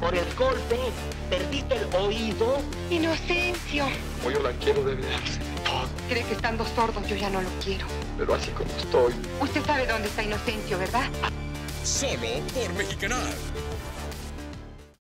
Por el golpe, perdiste el oído. Inocencio. Como yo la quiero debe darse todo. Cree que estando sordo yo ya no lo quiero. Pero así como estoy. Usted sabe dónde está Inocencio, ¿verdad? Solo por Mexicanal.